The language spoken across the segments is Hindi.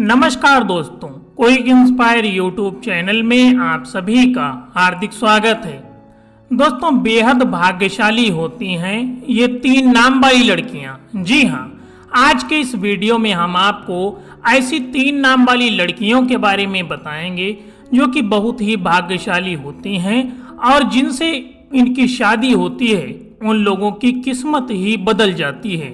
नमस्कार दोस्तों क्विक इंस्पायर यूट्यूब चैनल में आप सभी का हार्दिक स्वागत है। दोस्तों, बेहद भाग्यशाली होती हैं ये तीन नाम वाली लड़कियाँ। जी हाँ आज के इस वीडियो में हम आपको ऐसी तीन नाम वाली लड़कियों के बारे में बताएँगे, जो कि बहुत ही भाग्यशाली होती हैं और जिनसे इनकी शादी होती है, उन लोगों की किस्मत ही बदल जाती है।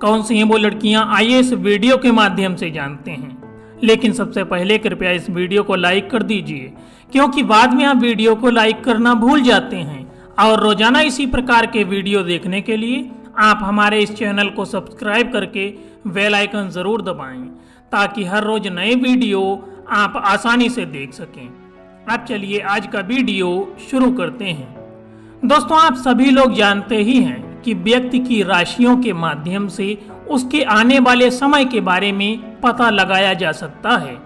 कौन सी हैं वो लड़कियाँ? आइए इस वीडियो के माध्यम से जानते हैं। लेकिन सबसे पहले कृपया इस वीडियो को लाइक कर दीजिए, क्योंकि बाद में आप वीडियो को लाइक करना भूल जाते हैं। और रोज़ाना इसी प्रकार के वीडियो देखने के लिए आप हमारे इस चैनल को सब्सक्राइब करके बेल आइकन ज़रूर दबाएँ, ताकि हर रोज नए वीडियो आप आसानी से देख सकें। अब चलिए आज का वीडियो शुरू करते हैं। दोस्तों, आप सभी लोग जानते ही हैं कि व्यक्ति की राशियों के माध्यम से उसके आने वाले समय के बारे में पता लगाया जा सकता है।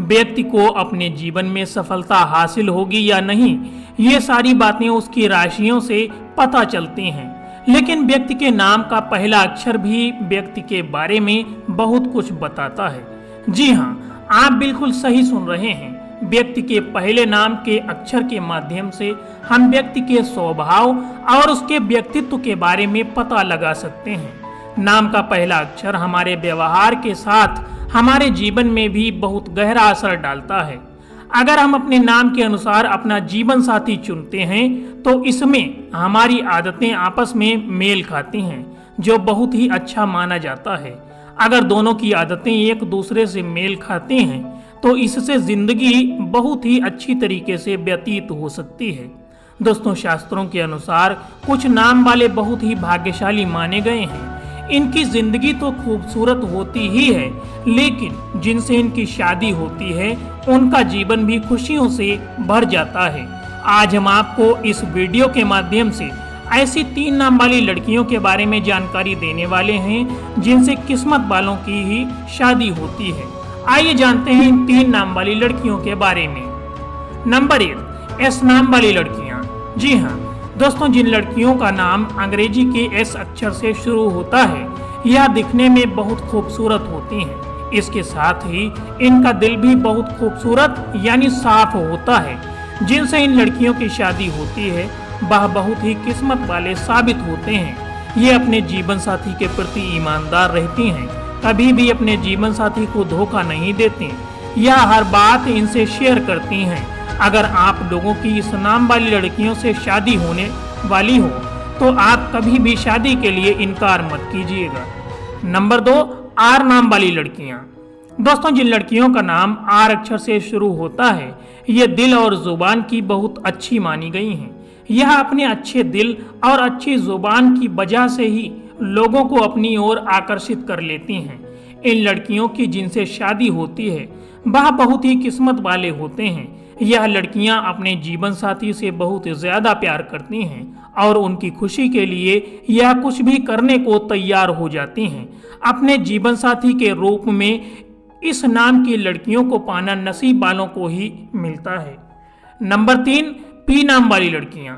व्यक्ति को अपने जीवन में सफलता हासिल होगी या नहीं, ये सारी बातें उसकी राशियों से पता चलती हैं। लेकिन व्यक्ति के नाम का पहला अक्षर भी व्यक्ति के बारे में बहुत कुछ बताता है। जी हाँ आप बिल्कुल सही सुन रहे हैं। व्यक्ति के पहले नाम के अक्षर के माध्यम से हम व्यक्ति के स्वभाव और उसके व्यक्तित्व के बारे में पता लगा सकते हैं। नाम का पहला अक्षर हमारे व्यवहार के साथ हमारे जीवन में भी बहुत गहरा असर डालता है। अगर हम अपने नाम के अनुसार अपना जीवन साथी चुनते हैं तो इसमें हमारी आदतें आपस में मेल खाती हैं, जो बहुत ही अच्छा माना जाता है। अगर दोनों की आदतें एक दूसरे से मेल खाती हैं तो इससे ज़िंदगी बहुत ही अच्छी तरीके से व्यतीत हो सकती है। दोस्तों, शास्त्रों के अनुसार कुछ नाम वाले बहुत ही भाग्यशाली माने गए हैं। इनकी ज़िंदगी तो खूबसूरत होती ही है, लेकिन जिनसे इनकी शादी होती है, उनका जीवन भी खुशियों से भर जाता है। आज हम आपको इस वीडियो के माध्यम से ऐसी तीन नाम वाली लड़कियों के बारे में जानकारी देने वाले हैं, जिनसे किस्मत वालों की ही शादी होती है। आइए जानते हैं इन तीन नाम वाली लड़कियों के बारे में। नंबर एक, एस नाम वाली लड़कियाँ। जी हाँ दोस्तों, जिन लड़कियों का नाम अंग्रेज़ी के एस अक्षर से शुरू होता है, यह दिखने में बहुत खूबसूरत होती हैं। इसके साथ ही इनका दिल भी बहुत खूबसूरत, यानी साफ़ होता है। जिनसे इन लड़कियों की शादी होती है, वह बहुत ही किस्मत वाले साबित होते हैं। ये अपने जीवन साथी के प्रति ईमानदार रहती हैं, कभी भी अपने जीवन साथी को धोखा नहीं देती। यह हर बात इनसे शेयर करती हैं। अगर आप लोगों की इस नाम वाली लड़कियों से शादी होने वाली हो तो आप कभी भी शादी के लिए इनकार मत कीजिएगा। नंबर दो, आर नाम वाली लड़कियाँ। दोस्तों, जिन लड़कियों का नाम आर अक्षर से शुरू होता है, ये दिल और ज़ुबान की बहुत अच्छी मानी गई हैं। यह अपने अच्छे दिल और अच्छी ज़ुबान की वजह से ही लोगों को अपनी ओर आकर्षित कर लेती हैं। इन लड़कियों की जिनसे शादी होती है वह बहुत ही किस्मत वाले होते हैं। यह लड़कियाँ अपने जीवन साथी से बहुत ज़्यादा प्यार करती हैं और उनकी खुशी के लिए यह कुछ भी करने को तैयार हो जाती हैं। अपने जीवन साथी के रूप में इस नाम की लड़कियों को पाना नसीब वालों को ही मिलता है। नंबर तीन, पी नाम वाली लड़कियाँ।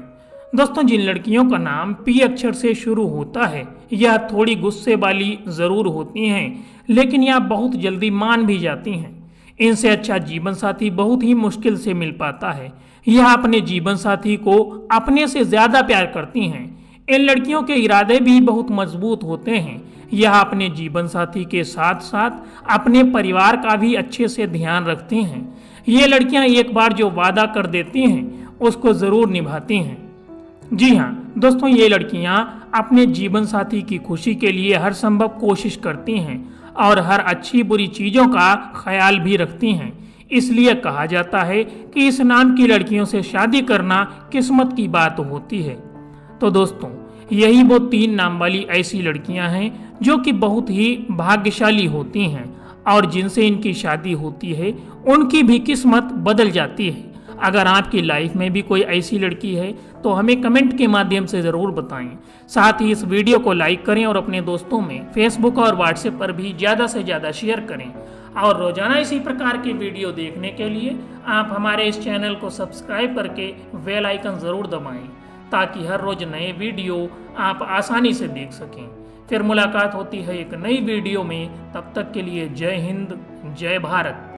दोस्तों, जिन लड़कियों का नाम पी अक्षर से शुरू होता है, यह थोड़ी गुस्से वाली ज़रूर होती हैं, लेकिन यह बहुत जल्दी मान भी जाती हैं। इनसे अच्छा जीवन साथी बहुत ही मुश्किल से मिल पाता है। यह अपने जीवन साथी को अपने से ज़्यादा प्यार करती हैं। इन लड़कियों के इरादे भी बहुत मज़बूत होते हैं। यह अपने जीवन साथी के साथ साथ अपने परिवार का भी अच्छे से ध्यान रखती हैं। ये लड़कियाँ एक बार जो वादा कर देती हैं, उसको ज़रूर निभाती हैं। जी हाँ दोस्तों, ये लड़कियाँ अपने जीवन साथी की खुशी के लिए हर संभव कोशिश करती हैं। और हर अच्छी बुरी चीज़ों का ख्याल भी रखती हैं। इसलिए कहा जाता है कि इस नाम की लड़कियों से शादी करना किस्मत की बात होती है। तो दोस्तों, यही वो तीन नाम वाली ऐसी लड़कियाँ हैं जो कि बहुत ही भाग्यशाली होती हैं और जिनसे इनकी शादी होती है, उनकी भी किस्मत बदल जाती है। अगर आपकी लाइफ में भी कोई ऐसी लड़की है तो हमें कमेंट के माध्यम से ज़रूर बताएँ। साथ ही इस वीडियो को लाइक करें और अपने दोस्तों में फेसबुक और व्हाट्सएप पर भी ज़्यादा से ज़्यादा शेयर करें। और रोज़ाना इसी प्रकार के वीडियो देखने के लिए आप हमारे इस चैनल को सब्सक्राइब करके बेल आइकन ज़रूर दबाएँ, ताकि हर रोज़ नए वीडियो आप आसानी से देख सकें। फिर मुलाकात होती है एक नई वीडियो में। तब तक के लिए जय हिंद, जय भारत।